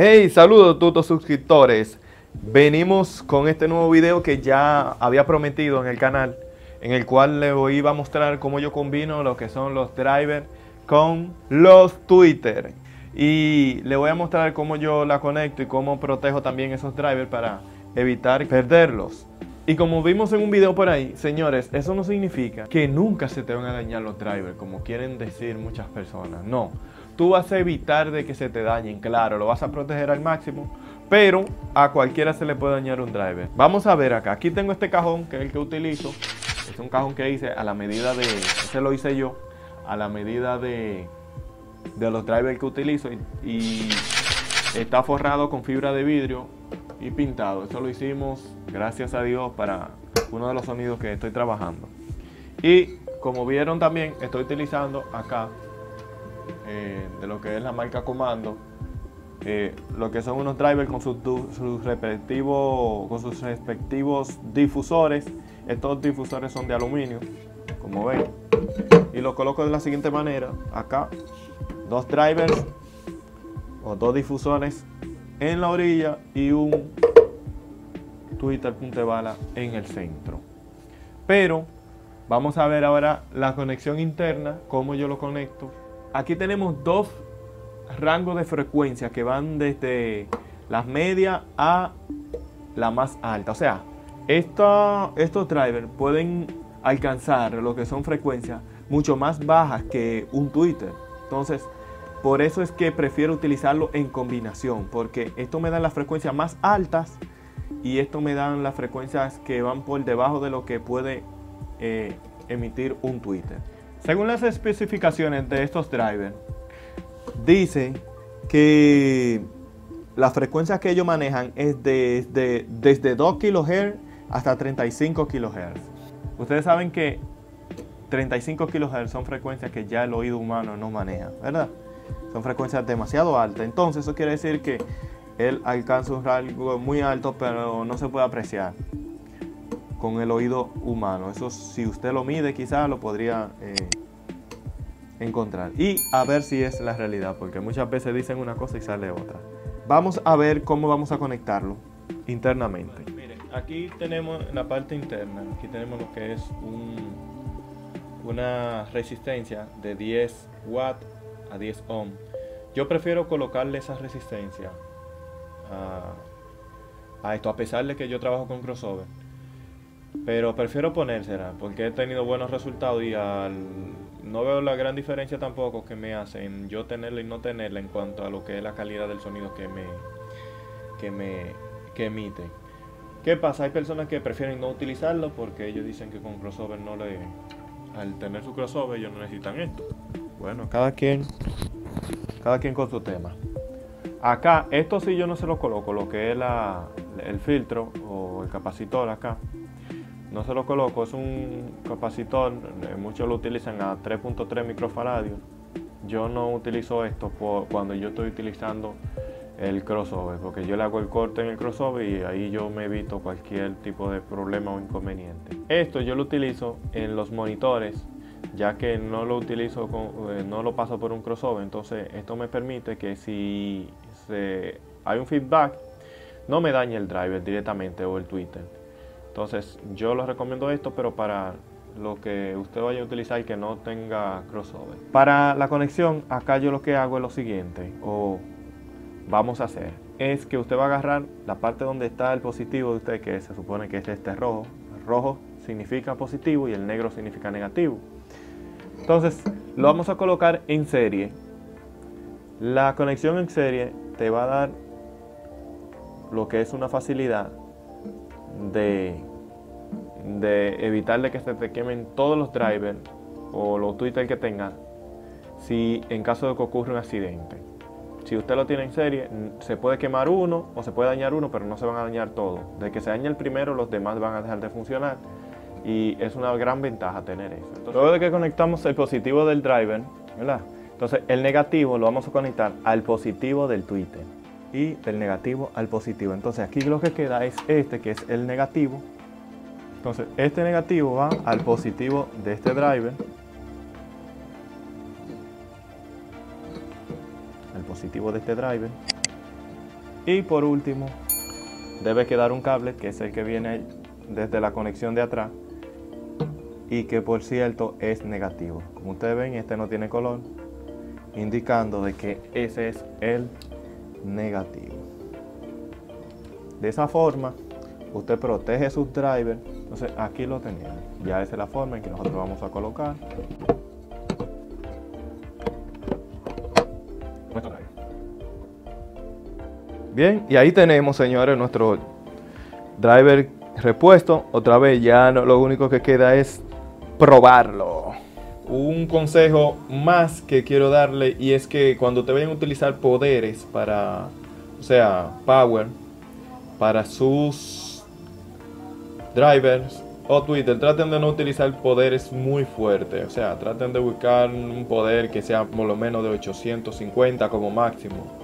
Hey, saludos todos suscriptores. Venimos con este nuevo video que ya había prometido en el canal, en el cual les voy a mostrar cómo yo combino lo que son los drivers con los Twitter. Y le voy a mostrar cómo yo la conecto y cómo protejo también esos drivers para evitar perderlos. Y como vimos en un video por ahí, señores, eso no significa que nunca se te van a dañar los drivers, como quieren decir muchas personas. No, tú vas a evitar de que se te dañen, claro, lo vas a proteger al máximo, pero a cualquiera se le puede dañar un driver. Vamos a ver acá, aquí tengo este cajón que es el que utilizo, es un cajón que hice a la medida de, ese lo hice yo, a la medida de, de los drivers que utilizo y está forrado con fibra de vidrio y pintado. Eso lo hicimos, gracias a Dios, para uno de los sonidos que estoy trabajando. Y como vieron también, estoy utilizando acá eh, de lo que es la marca Comando, lo que son unos drivers con sus, respectivos, con sus respectivos difusores. Estos difusores son de aluminio, como ven. Y lo coloco de la siguiente manera. Acá, dos drivers o dos difusores en la orilla y un Twitter punte bala en el centro. Pero vamos a ver ahora la conexión interna, cómo yo lo conecto. Aquí tenemos dos rangos de frecuencia que van desde las medias a la más alta. O sea, estos drivers pueden alcanzar lo que son frecuencias mucho más bajas que un Twitter. Entonces, por eso es que prefiero utilizarlo en combinación, porque esto me da las frecuencias más altas y esto me dan las frecuencias que van por debajo de lo que puede eh, emitir un Twitter. Según las especificaciones de estos drivers, dice que la frecuencia que ellos manejan es de, desde 2 kHz hasta 35 kHz. Ustedes saben que 35 kHz son frecuencias que ya el oído humano no maneja, ¿verdad? Son frecuencias demasiado altas. Entonces eso quiere decir que él alcanza un rango muy alto, pero no se puede apreciar con el oído humano. Eso si usted lo mide quizás lo podría eh, encontrar. Y a ver si es la realidad, porque muchas veces dicen una cosa y sale otra. Vamos a ver cómo vamos a conectarlo internamente. Miren, aquí tenemos la parte interna, aquí tenemos lo que es una resistencia de 10 watts a 10 ohm. Yo prefiero colocarle esa resistencia a, esto, a pesar de que yo trabajo con crossover. Pero prefiero ponérsela porque he tenido buenos resultados y no veo la gran diferencia tampoco que me hacen yo tenerla y no tenerla en cuanto a lo que es la calidad del sonido que me, que me que emite. ¿Qué pasa? Hay personas que prefieren no utilizarlo porque ellos dicen que con crossover no le... Al tener su crossover ellos no necesitan esto. Bueno, cada quien, cada quien con su tema. Acá, esto sí yo no se lo coloco, lo que es el filtro o el capacitor acá. No se lo coloco, es un capacitor, eh, muchos lo utilizan a 3.3 microfaradios. Yo no utilizo esto cuando yo estoy utilizando el crossover, porque yo le hago el corte en el crossover y ahí yo me evito cualquier tipo de problema o inconveniente. Esto yo lo utilizo en los monitores ya que no lo utilizo, eh, no lo paso por un crossover, entonces esto me permite que si hay un feedback, no me dañe el driver directamente o el Twitter. Entonces yo lo recomiendo esto, pero para lo que usted vaya a utilizar y que no tenga crossover. Para la conexión, acá yo lo que hago es lo siguiente, o vamos a hacer, es que usted va a agarrar la parte donde está el positivo de usted, que se supone que es este rojo. rojo significa positivo y el negro significa negativo. Entonces, lo vamos a colocar en serie. La conexión en serie te va a dar lo que es una facilidad de, de evitar que se te quemen todos los drivers o los Twitter que tengas si en caso de que ocurra un accidente. Si usted lo tiene en serie, se puede quemar uno o se puede dañar uno, pero no se van a dañar todos. De que se dañe el primero, los demás van a dejar de funcionar y es una gran ventaja tener eso. luego de que conectamos el positivo del driver, ¿verdad? Entonces el negativo lo vamos a conectar al positivo del Twitter y del negativo al positivo. Entonces aquí lo que queda es este que es el negativo. Entonces este negativo va al positivo de este driver. El positivo de este driver. Y por último, debe quedar un cable que es el que viene desde la conexión de atrás y que por cierto es negativo. Como ustedes ven, este no tiene color, indicando de que ese es el negativo. De esa forma, usted protege sus drivers. Entonces aquí lo tenemos. Ya esa es la forma en que nosotros vamos a colocar. Bien, y ahí tenemos, señores, nuestro driver repuesto. Otra vez, ya no, lo único que queda es probarlo. Un consejo más que quiero darle y es que cuando te vayan a utilizar poderes para, o sea, power, para sus drivers o Twitter, traten de no utilizar poderes muy fuertes. O sea, traten de buscar un poder que sea por lo menos de 850 como máximo